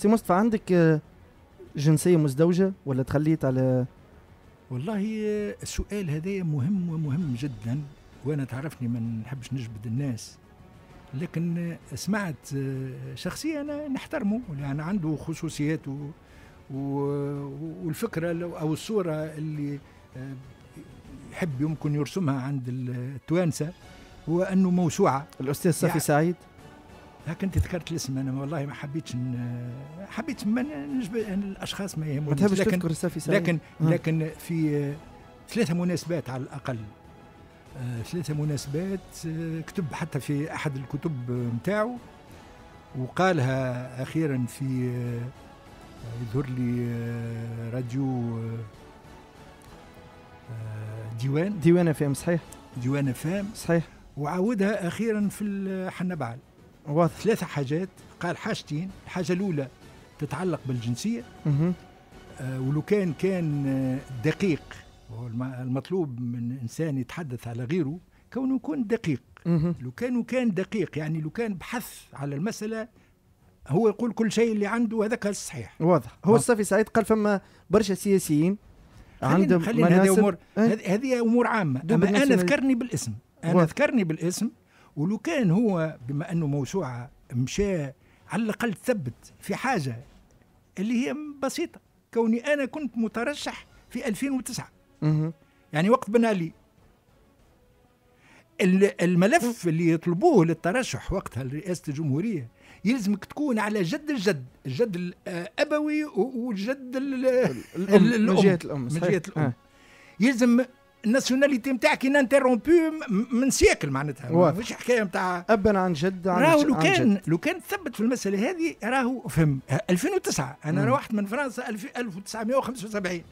سي مصطفى عندك آه، جنسية مزدوجة ولا تخليت على والله السؤال هذا مهم ومهم جدا وأنا تعرفني ما نحبش نجبد الناس. لكن سمعت شخصية أنا نحترمه يعني عنده خصوصيات والفكرة أو الصورة اللي يحب يمكن يرسمها عند التوانسة هو أنه موسوعة. الأستاذ صافي يعني سعيد. لكن انت ذكرت الاسم أنا والله ما حبيتش حبيت ما نجب الأشخاص ما يهموني ما تحبش لكن تذكر صافي سعيد لكن لكن في ثلاثة مناسبات على الأقل. آه، ثلاثة مناسبات آه، كتب حتى في أحد الكتب نتاعو وقالها أخيرا في آه، يظهر لي راديو ديوان. ديوان فام صحيح. ديوان فام صحيح. وعاودها أخيرا في الحنبعل واضح ثلاثة حاجات. قال حاجتين. الحاجة الأولى تتعلق بالجنسية. آه ولو كان كان دقيق المطلوب من إنسان يتحدث على غيره كونه يكون دقيق. لو كان كان دقيق يعني لو كان بحث على المسألة هو يقول كل شيء اللي عنده هذاك الصحيح. واضح. هو الصفي سعيد قال فما برشا سياسيين عندهم خلينا هذه امور هذه أمور عامة. أما أنا ذكرني بالاسم. أنا ذكرني بالاسم. ولو كان هو بما أنه موسوعة مشى على الأقل ثبت في حاجة اللي هي بسيطة. كوني أنا كنت مترشح في 2009 يعني وقت بن علي الملف اللي يطلبوه للترشح وقتها لرئاسة الجمهورية يلزمك تكون على جد الجد. الجد الأبوي والجد الأم. من جهه الأم من جهه الأم. يلزم ال nationalité نتاعك interrompue من سيكل معناتها. مش حكاية نتاع أبا عن جد عن راهو لو كان لو كان ثبت في المسألة هذه راهو فهم. 2009 أنا روحت من فرنسا 1975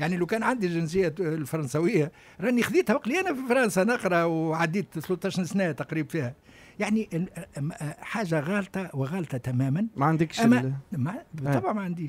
يعني لو كان عندي الجنسية الفرنسوية راني خذيتها وقت أنا في فرنسا نقرأ وعديت 13 سنة تقريبا فيها. يعني حاجة غالطة وغالطة تماما. ما عندكش أما ما طبعا ما عنديش.